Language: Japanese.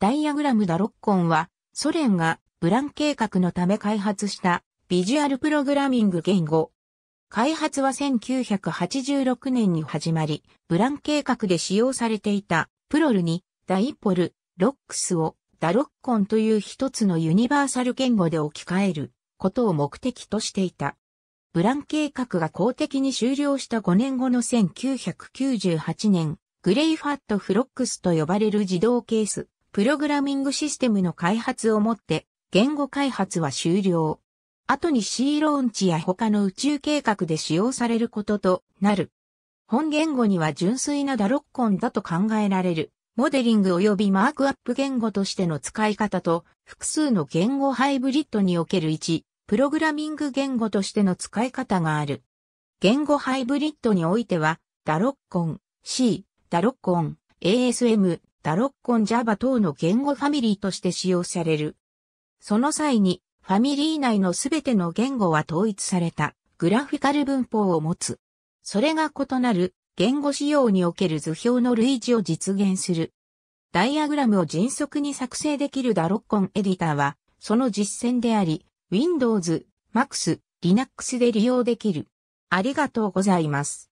ダイアグラムダロッコンは、ソ連がブラン計画のため開発したビジュアルプログラミング言語。開発は1986年に始まり、ブラン計画で使用されていたプロルにダイポル、ロックスをダロッコンという一つのユニバーサル言語で置き換えることを目的としていた。ブラン計画が公的に終了した5年後の1998年、グレイファットフロックスと呼ばれる自動ケース、プログラミングシステムの開発をもって、言語開発は終了。後にシーローンチや他の宇宙計画で使用されることとなる。本言語には純粋なダロッコンだと考えられる。モデリング及びマークアップ言語としての使い方と、複数の言語ハイブリッドにおける1、プログラミング言語としての使い方がある。言語ハイブリッドにおいては、ダロッコン、C、ダロッコン、ASM、ダロッコン Java 等の言語ファミリーとして使用される。その際に、ファミリー内のすべての言語は統一されたグラフィカル文法を持つ。それが異なる言語仕様における図表の類似を実現する。ダイアグラムを迅速に作成できるダロッコンエディターは、その実践であり、Windows、Max、Linux で利用できる。ありがとうございます。